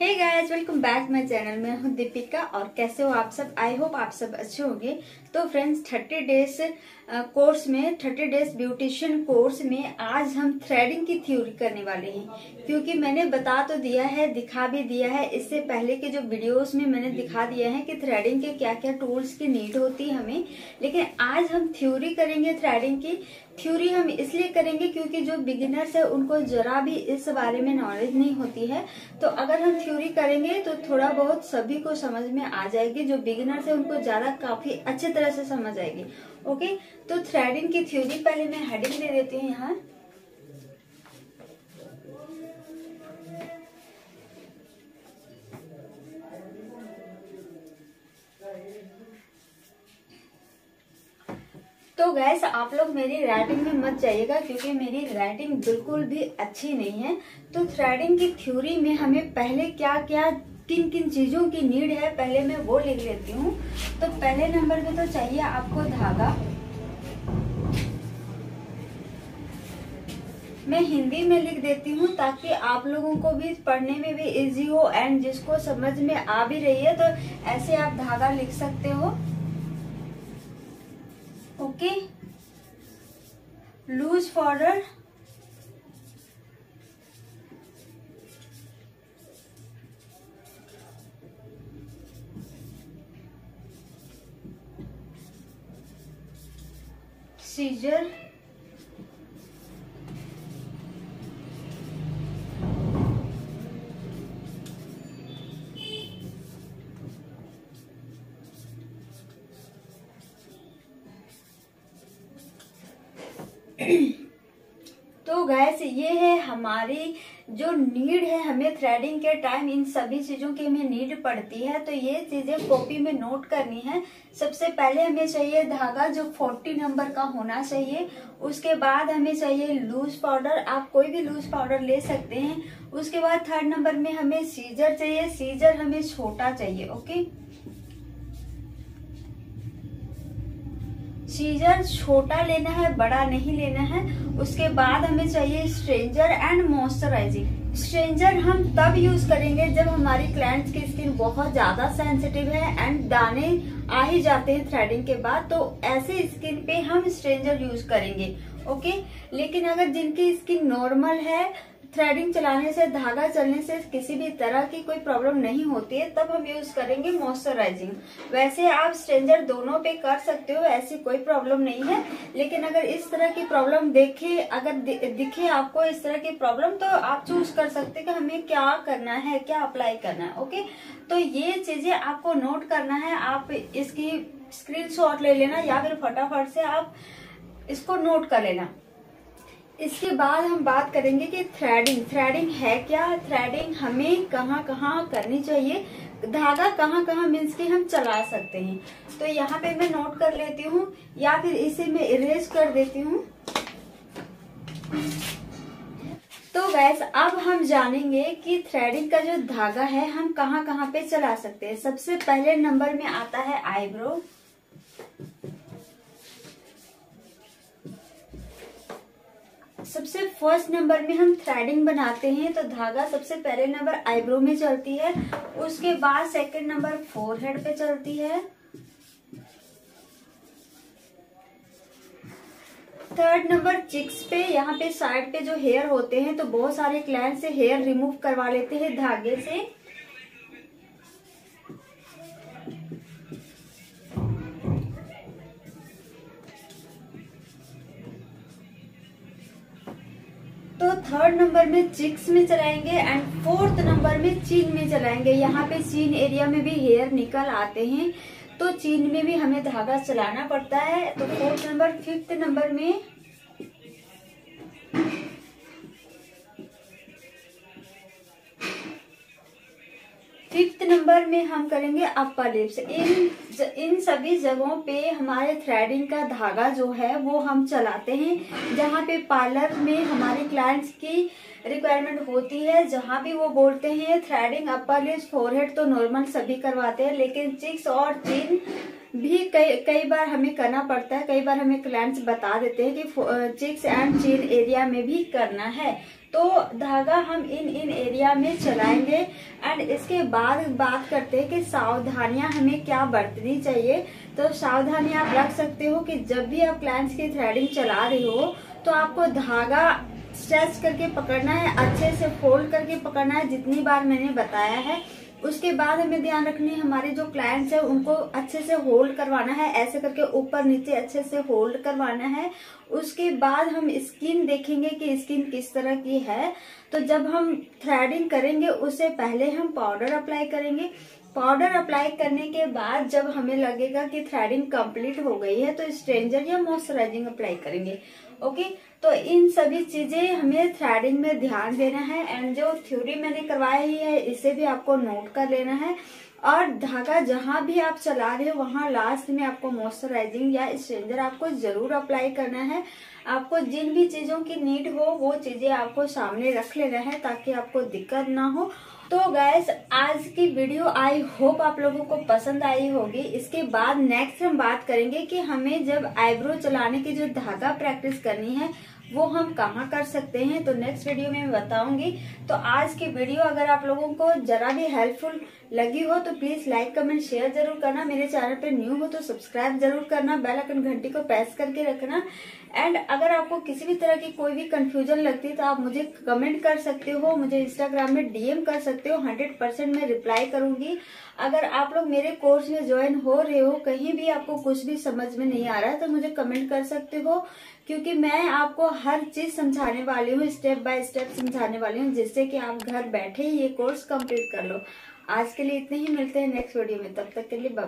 Hey guys welcome back my channel मैं हूँ दीपिका और कैसे हो आप सब? आई होप आप सब अच्छे होंगे। तो फ्रेंड्स थर्टी डेज़ कोर्स में, थर्टी डेज़ ब्यूटिशियन कोर्स में आज हम थ्रेडिंग की थ्योरी करने वाले हैं। क्योंकि मैंने बता तो दिया है, दिखा भी दिया है, इससे पहले के जो वीडियोस में मैंने दिखा दिया है कि थ्रेडिंग के क्या क्या टूल्स की नीड होती है हमें। लेकिन आज हम थ्योरी करेंगे थ्रेडिंग की। थ्योरी हम इसलिए करेंगे क्योंकि जो बिगिनर्स है, उनको जरा भी इस बारे में नॉलेज नहीं होती है। तो अगर हम थ्योरी करेंगे तो थोड़ा बहुत सभी को समझ में आ जाएगी। जो बिगिनर्स है, उनको ज़्यादा काफ़ी अच्छे तरह से समझ आएगी। ओके तो थ्रेडिंग की थ्योरी पहले मैं हेडिंग दे देती हूँ यहाँ। तो गैस आप लोग मेरी राइटिंग में मत जाइएगा क्योंकि मेरी राइटिंग बिल्कुल भी अच्छी नहीं है। तो थ्रेडिंग की थ्योरी में हमें पहले क्या क्या किन किन चीज़ों की नीड है, पहले मैं वो लिख लेती हूँ। तो पहले नंबर पे तो चाहिए आपको धागा। मैं हिंदी में लिख देती हूँ ताकि आप लोगों को भी पढ़ने में भी इजी हो एंड जिसको समझ में आ भी रही है तो ऐसे आप धागा लिख सकते हो। ओके लूज फॉर्डर सीजर गैस ये है हमारी जो नीड है, हमें थ्रेडिंग के टाइम इन सभी चीज़ों की हमें नीड पड़ती है तो ये चीज़ें कॉपी में नोट करनी है। सबसे पहले हमें चाहिए धागा, जो 40 नंबर का होना चाहिए। उसके बाद हमें चाहिए लूज पाउडर आप कोई भी लूज पाउडर ले सकते हैं। उसके बाद थर्ड नंबर में हमें सीजर चाहिए सीजर हमें छोटा चाहिए ओके सीजर छोटा लेना है, बड़ा नहीं लेना है, उसके बाद हमें चाहिए स्ट्रेंजर एंड मॉइस्चराइजिंग स्ट्रेंजर हम तब यूज़ करेंगे जब हमारी क्लाइंट्स की स्किन बहुत ज़्यादा सेंसिटिव है एंड दाने आ ही जाते हैं थ्रेडिंग के बाद तो ऐसे स्किन पे हम स्ट्रेंजर यूज़ करेंगे ओके लेकिन अगर जिनकी स्किन नॉर्मल है थ्रेडिंग चलाने से, धागा चलने से किसी भी तरह की कोई प्रॉब्लम नहीं होती है, तब हम यूज़ करेंगे मॉइस्चराइजिंग वैसे आप स्ट्रेंजर दोनों पे कर सकते हो, ऐसी कोई प्रॉब्लम नहीं है, लेकिन अगर इस तरह की प्रॉब्लम देखे, अगर दिखे आपको इस तरह की प्रॉब्लम तो आप चूज़ कर सकते कि हमें क्या करना है, क्या अप्लाई करना है ओके तो ये चीज़ें आपको नोट करना है, आप इसकी स्क्रीन ले लेना, या फिर फटाफट से आप इसको नोट कर लेना। इसके बाद हम बात करेंगे कि थ्रेडिंग थ्रेडिंग है क्या? थ्रेडिंग हमें कहाँ कहाँ करनी चाहिए? धागा कहाँ कहाँ मीन्स की हम चला सकते हैं। तो यहाँ पे मैं नोट कर लेती हूँ, या फिर इसे मैं इरेज कर देती हूँ। तो गैस अब हम जानेंगे कि थ्रेडिंग का जो धागा है, हम कहाँ कहाँ पे चला सकते हैं। सबसे पहले नंबर में आता है आईब्रो सबसे फ़र्स्ट नंबर में हम थ्रेडिंग बनाते हैं तो धागा सबसे पहले नंबर आईब्रो में चलती है, उसके बाद सेकंड नंबर फोर हेड पे चलती है। थर्ड नंबर चिक्स पे, यहाँ पे साइड पे जो हेयर होते हैं तो बहुत सारे क्लाइंट से हेयर रिमूव करवा लेते हैं धागे से। थर्ड नंबर में चिक्स में चलाएँगे एंड फोर्थ नंबर में चीन में चलाएँगे। यहाँ पे चीन एरिया में भी हेयर निकल आते हैं। तो चीन में भी हमें धागा चलाना पड़ता है। तो फोर्थ नंबर फिफ्थ नंबर में फिफ्थ नंबर में हम करेंगे अपर लिप्स। इन इन सभी जगहों पे हमारे थ्रेडिंग का धागा जो है, वो हम चलाते हैं। जहाँ पे पार्लर में हमारे क्लाइंट्स की रिक्वायरमेंट होती है, जहाँ भी वो बोलते हैं थ्रेडिंग अपर लिप्स फोरहेड तो नॉर्मल सभी करवाते हैं, लेकिन चिक्स और चिन भी कई कई बार हमें करना पड़ता है। कई बार हमें क्लाइंट्स बता देते हैं कि चिक्स एंड चिन एरिया में भी करना है। तो धागा हम इन इन एरिया में चलाएँगे। एंड इसके बाद बात करते हैं कि सावधानियाँ हमें क्या बरतनी चाहिए। तो सावधानियाँ आप रख सकते हो कि जब भी आप क्लाइंट्स की थ्रेडिंग चला रहे हो तो आपको धागा स्ट्रेच करके पकड़ना है, अच्छे से फोल्ड करके पकड़ना है, जितनी बार मैंने बताया है। उसके बाद हमें ध्यान रखनी है, हमारे जो क्लाइंट्स है, उनको अच्छे से होल्ड करवाना है, ऐसे करके ऊपर नीचे अच्छे से होल्ड करवाना है। उसके बाद हम स्किन देखेंगे कि स्किन किस तरह की है। तो जब हम थ्रेडिंग करेंगे, उससे पहले हम पाउडर अप्लाई करेंगे। पाउडर अप्लाई करने के बाद जब हमें लगेगा कि थ्रेडिंग कंप्लीट हो गई है तो स्ट्रेंजर या मॉइस्चराइजिंग अप्लाई करेंगे। ओके? तो इन सभी चीज़ें हमें थ्रेडिंग में ध्यान देना है एंड जो थ्योरी मैंने करवाई है, इसे भी आपको नोट कर लेना है। और धागा जहाँ भी आप चला रहे हो, वहाँ लास्ट में आपको मॉइस्चराइजिंग या स्ट्रेंजर आपको ज़रूर अप्लाई करना है। आपको जिन भी चीज़ों की नीड हो, वो चीज़ें आपको सामने रख लेना है ताकि आपको दिक्कत ना हो। तो गैस आज की वीडियो आई होप आप लोगों को पसंद आई होगी। इसके बाद नेक्स्ट हम बात करेंगे कि हमें जब आईब्रो चलाने की जो धागा प्रैक्टिस करनी है, वो हम कहाँ कर सकते हैं तो नेक्स्ट वीडियो में मैं बताऊँगी। तो आज की वीडियो अगर आप लोगों को जरा भी हेल्पफुल लगी हो तो प्लीज़ लाइक, कमेंट, शेयर ज़रूर करना। मेरे चैनल पे न्यू हो तो सब्सक्राइब ज़रूर करना, बेल आइकन घंटी को प्रेस करके रखना। एंड अगर आपको किसी भी तरह की कोई भी कंफ्यूजन लगती है तो आप मुझे कमेंट कर सकते हो, मुझे इंस्टाग्राम में डीएम कर सकते हो हंड्रेड परसेंट मैं रिप्लाई करूँगी। अगर आप लोग मेरे कोर्स में ज्वाइन हो रहे हो, कहीं भी आपको कुछ भी समझ में नहीं आ रहा है तो मुझे कमेंट कर सकते हो, क्योंकि मैं आपको हर चीज़ समझाने वाली हूँ स्टेप बाय स्टेप समझाने वाली हूँ, जिससे कि आप घर बैठे ही ये कोर्स कंप्लीट कर लो। आज के लिए इतने ही, मिलते हैं नेक्स्ट वीडियो में, तब तक के लिए बाय